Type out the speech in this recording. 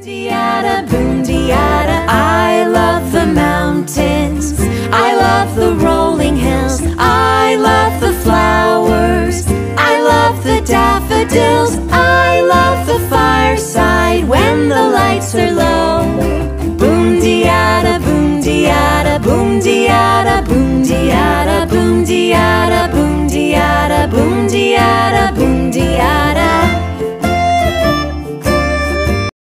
Boondiata, boondiata, I love the mountains. I love the rolling hills. I love the flowers. I love the daffodils.